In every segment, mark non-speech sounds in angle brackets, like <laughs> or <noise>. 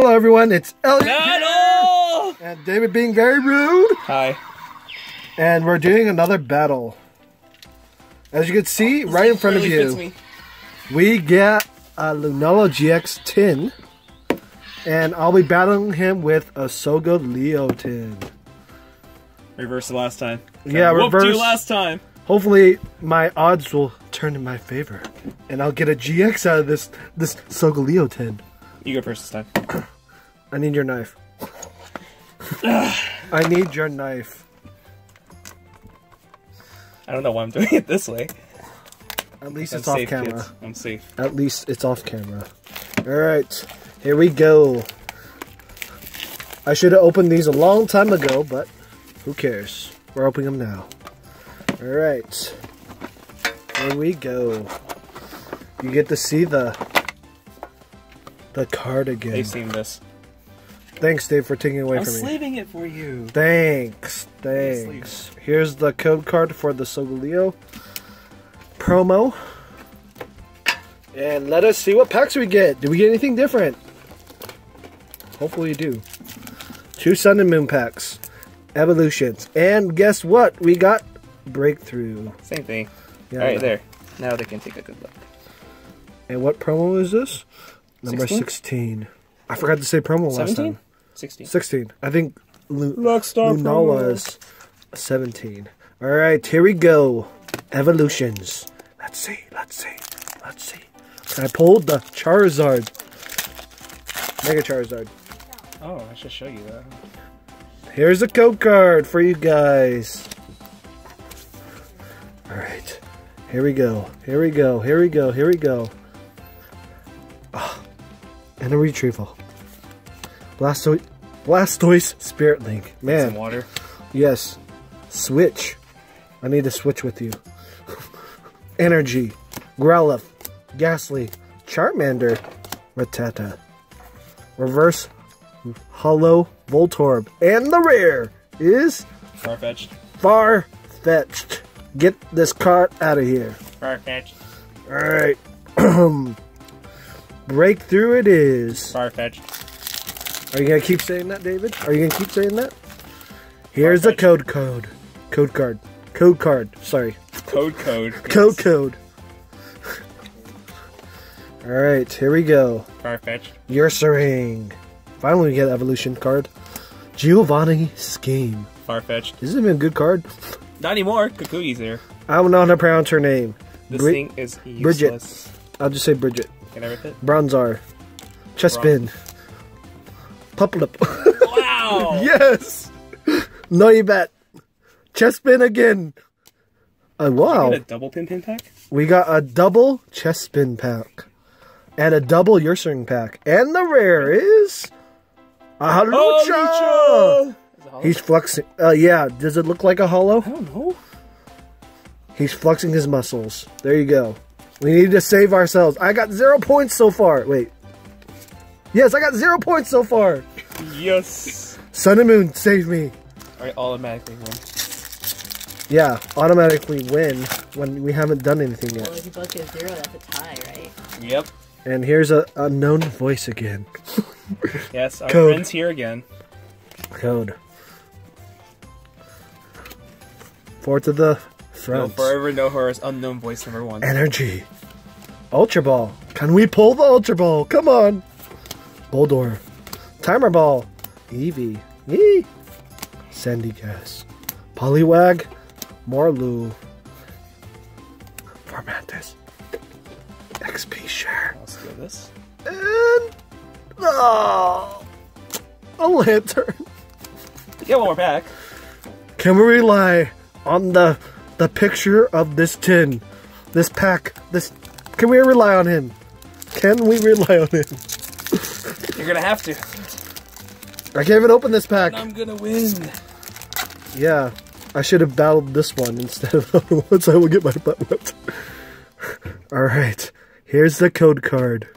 Hello everyone, it's Elliot Battle! and David being very rude. Hi. And we're doing another battle. As you can see, oh, right in front of Really fits you, we get uh, a Lunala GX tin. And I'll be battling him with a Solgaleo tin. Reverse the last time. Yeah, reverse. you last time. Hopefully, my odds will turn in my favor. And I'll get a GX out of this, this Solgaleo tin. You go first this time. I need your knife. <sighs> I need your knife. I don't know why I'm doing it this way. At least I'm it's off camera. kids. I'm safe. At least it's off camera. Alright, here we go. I should have opened these a long time ago, but who cares? We're opening them now. Alright. Here we go. You get to see the the card again. They've seen this. Thanks, Dave, for taking it away from me. I'm from it for you. Thanks, thanks. Here's the code card for the Solgaleo promo. And let us see what packs we get. Do we get anything different? Hopefully we do. Two Sun and Moon packs. Evolutions. And guess what? We got Breakthrough. Same thing. Yeah. Alright, there. Now they can take a good look. And what promo is this? Number 16? 16. I forgot to say promo last time. 16. 16. I think Lu- Rockstar Lunala is 17. Alright, here we go. Evolutions. Let's see, let's see, let's see. I pulled the Charizard. Mega Charizard. Oh, I should show you that. Here's a code card for you guys. Alright, here we go, here we go, here we go, here we go. And a retrieval. Blastoise, Blastoise Spirit Link. Man, Some water. Yes. Switch. I need to switch with you. <laughs> Energy. Growlithe. Gastly. Charmander. Rattata. Reverse. Hollow. Voltorb. And the rare is Farfetch'd. Far Fetched. Get this cart out of here. Farfetch'd. Alright. <clears throat> Breakthrough it is. Farfetch'd. Are you gonna keep saying that, David? Are you gonna keep saying that? Here's the code code. Code card. Code card. Sorry. Code code. <laughs> Code code. <laughs> Alright, here we go. Farfetch'd. Ursaring. Finally we get an evolution card. Giovanni Scheme. Farfetch'd. This has been a good card. Not anymore. Kukugi's here. I don't know how to pronounce her name. This Bri- thing is useless. Bridget. I'll just say Bridget. Can I rip it? Bronzar. Chespin. Puplip. Wow! <laughs> yes! No, you bet. Chespin again. Oh, wow. Get a double pin pin pack? We got a double chest spin pack. And a double Ursaring pack. And the rare is... A Hawlucha! He's flexing. Uh, yeah, does it look like a hollow? I don't know. He's flexing his muscles. There you go. We need to save ourselves. I got zero points so far. Wait. Yes, I got zero points so far. Yes. Sun and Moon, save me. Alright, automatically win. Yeah, automatically win when we haven't done anything yet. Well, yet. if you both get zero, that's a tie, right? Yep. And here's a unknown voice again. <laughs> Yes, our Code. friend's here again. Code. Four to the You'll front. forever know her as unknown voice number one. Energy. Ultra Ball. Can we pull the Ultra Ball? Come on. Boldore. Timer Ball. Eevee. Yee. Sandygast. Poliwag. Morelull. Fomantis. XP Share. Let's do this. And. Oh, a lantern. Get one more pack. Can we rely on the the picture of this tin, this pack, this? Can we rely on him? Can we rely on him? You're gonna have to. I can't even open this pack. I'm gonna win. Yeah, I should have battled this one instead of the other ones. I will get my butt whipped. All right, here's the code card.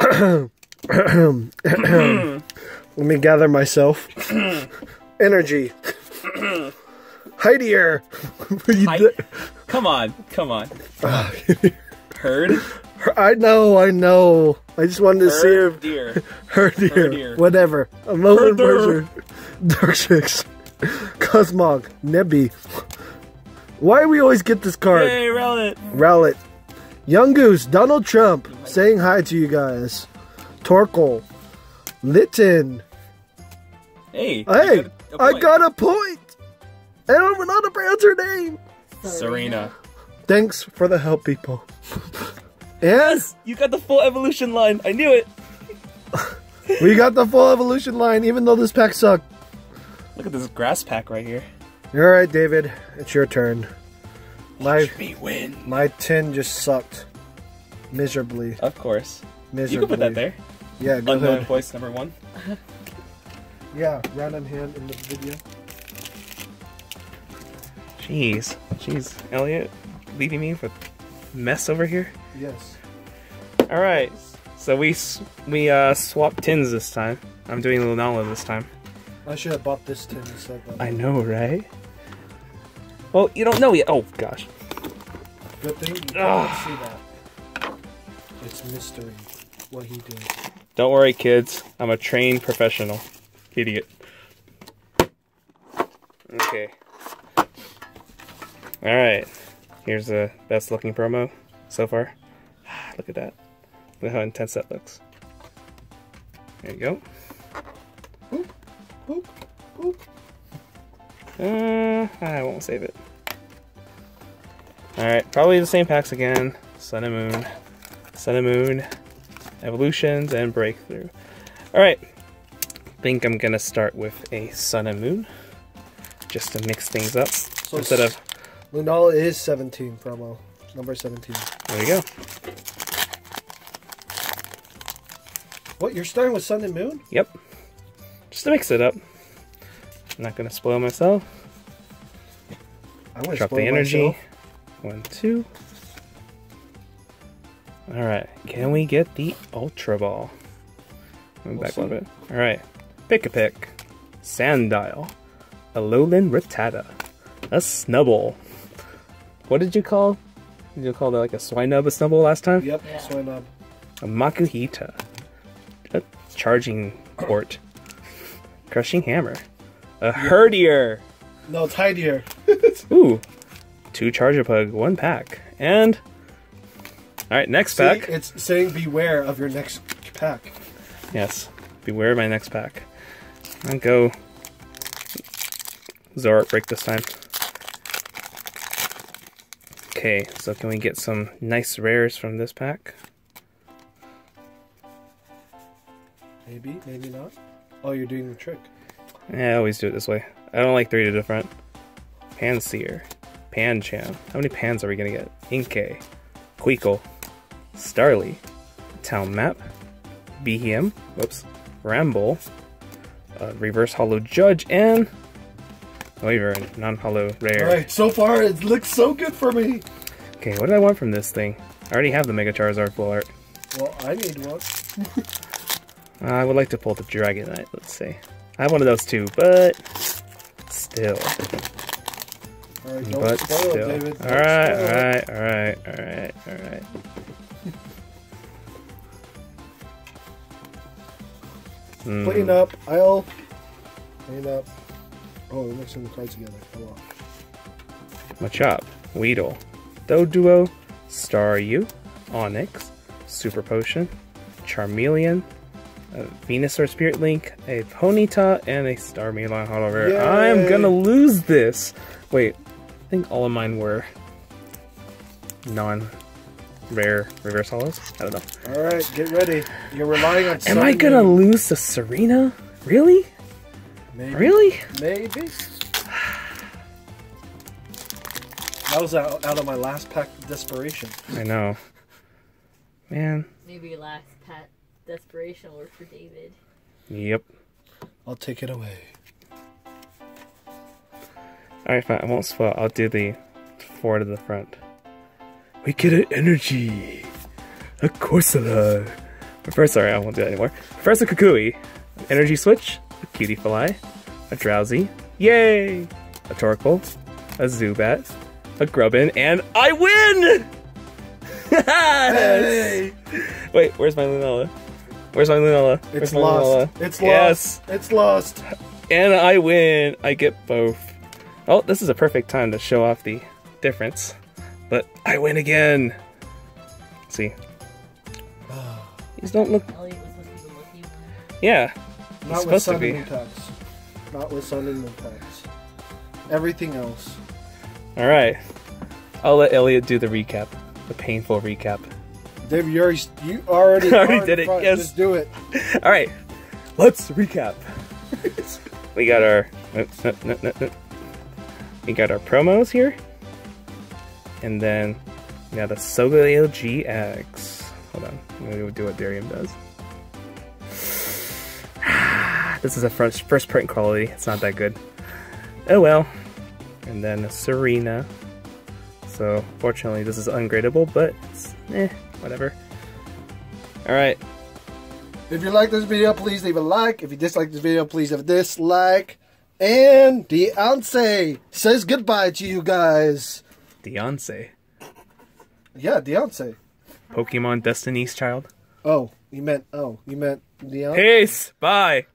Let me gather myself. Energy. <clears throat> Heidier. <laughs> Hi- Come on, come on. Ah. <laughs> Heard? I know, I know. I just wanted to see Herb if deer. <laughs> Herdier, Herdier. whatever. Alolan Herder. version. Dartrix. Cosmog. Nebby. Why do we always get this card? Hey, Rowlet. Rowlet. Yungoos. Donald Trump. Saying hi to you guys. Torkoal. Litten. Hey. you Hey, got a I got a point. And I'm not to pronounce her name. Serena. Thanks for the help, people. And You got the full evolution line. I knew it. <laughs> we got the full evolution line, even though this pack sucked. Look at this grass pack right here. All right, David, it's your turn. My me win. my tin just sucked miserably. Of course. Miserably. You can put that there. Yeah, go Unknown ahead. voice number one. <laughs> Yeah, random hand in the video. Jeez. Jeez. Elliot, leaving me with mess over here. Yes. All right. So we we uh swapped tins this time. I'm doing Lunala this time. I should have bought this tin instead. I know, right? Well, you don't know yet. Oh gosh. Good thing you can't see that. It's mystery what he did. Don't worry, kids. I'm a trained professional. Idiot. Okay. Alright. Here's the best looking promo so far. <sighs> Look at that. Look how intense that looks. There you go. Boop, boop, boop. Uh, I won't save it. Alright, probably the same packs again. Sun and Moon. Sun and Moon. Evolutions and Breakthrough. Alright. Think I'm gonna start with a Sun and Moon. Just to mix things up. So Instead of Lunala is 17 promo. Number 17. there you go. What, you're starting with Sun and Moon? Yep. Just to mix it up. I'm not gonna spoil myself. I'm gonna Drop the energy. myself. One, two. Alright, can we get the Ultra Ball? Move We'll back a little bit. Alright. Pick a pick. Sandile. Alolan Rattata. A Snubble. What did you call? Did you call that like a Swinub a Snubble last time? Yep, Yeah. Swinub. A Makuhita. A Charging Port. <clears throat> Crushing Hammer. A Herdier. No, it's Hidier. <laughs> Ooh, two Charger Pug, one pack, and all right, next See, pack. it's saying beware of your next pack. Yes, beware of my next pack. I'll go Zoroark break this time. Okay, so can we get some nice rares from this pack? Maybe, maybe not. Oh, you're doing the trick. Yeah, I always do it this way. I don't like three to the front. Pansear, Pancham. How many pans are we gonna get? Inkay, Queekle, Starly, Town Map, Behem, whoops, Ramble, uh, Reverse Hollow Judge, and Wyvern, non-hollow rare. Alright, so far it looks so good for me. Okay, what do I want from this thing? I already have the Mega Charizard full art. Well, I need one. <laughs> I would like to pull the Dragonite, let's see. I have one of those too, but still. Alright, don't but still. it, David. Don't Alright, alright, alright, alright, alright. Hmm. Clean up, I'll clean up. Oh, we're mixing the cards together. Come on. Machop, Weedle, Doduo, Staryu, Onix, Super Potion, Charmeleon, a Venusaur Spirit Link, a Ponyta, and a Starmie Hollow Rare. I'm gonna lose this! Wait, I think all of mine were non-rare reverse hollows? I don't know. Alright, get ready. You're relying on Am I gonna Moon. lose to Serena? Really? Maybe. Really? Maybe. That was out, out of my last pack of desperation. I know. Man. Maybe your last pack desperation will work for David. Yep. I'll take it away. Alright, fine. I won't spoil. I'll do the four to the front. We get an energy. A Corsola. First, sorry, I won't do that anymore. First, a Kukui. Energy switch. A Cutiefly. A Drowzee. Yay! A Torkoal. A Zubat. A Grubbin. And I win! Hey, <laughs> Wait, where's my Lunala? Where's my Lunala? Where's it's my lost. Lunala? It's Yes. lost. It's lost. And I win. I get both. Oh, this is a perfect time to show off the difference. But I win again. See. These don't look. Elliot was supposed to be the lucky one. Yeah. Not with supposed to Sun be. and Moon packs. Not with Sun and Moon packs. Everything else. All right. I'll let Elliot do the recap, the painful recap. Dave, you already, you already, <laughs> Already did it, front. yes. Just do it. All right. Let's recap. <laughs> we got our. no, no, no, no, no. We got our promos here, and then we the a LGX. Hold on, I'm gonna do what Darium does. <sighs> this is a first first print quality. It's not that good. Oh well. And then Serena. So fortunately, this is ungradable, but eh, whatever. All right. If you like this video, please leave a like. If you dislike this video, please have a dislike. And Deontay says goodbye to you guys. Beyonce. Yeah, Deontay. Pokemon Destiny's Child. Oh, you meant oh, you meant Deontay. Peace. Bye.